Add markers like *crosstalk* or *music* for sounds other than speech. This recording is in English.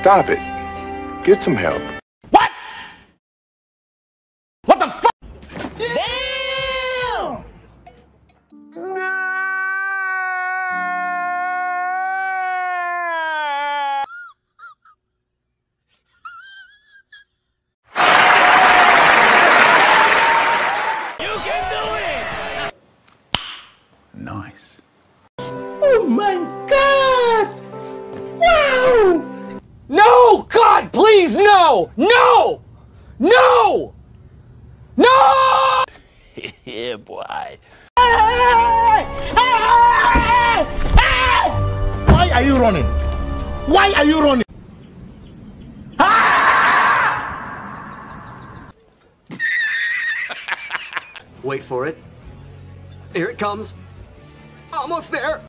Stop it. Get some help. What? What the fuck? Damn! You can do it! Nice. Oh No! God, please, no! No! No! No! *laughs* Yeah, boy. Why are you running? Why are you running? Wait for it. Here it comes. Almost there.